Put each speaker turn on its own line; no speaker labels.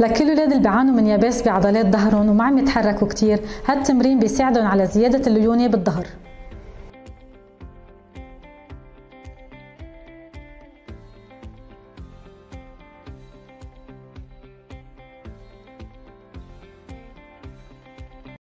لكل الاولاد اللي بيعانوا من يابس بعضلات ظهرهم وما عم يتحركوا كثير هالتمرين بيساعدهم على زيادة الليونة بالظهر.